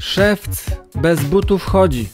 Szewc bez butów chodzi.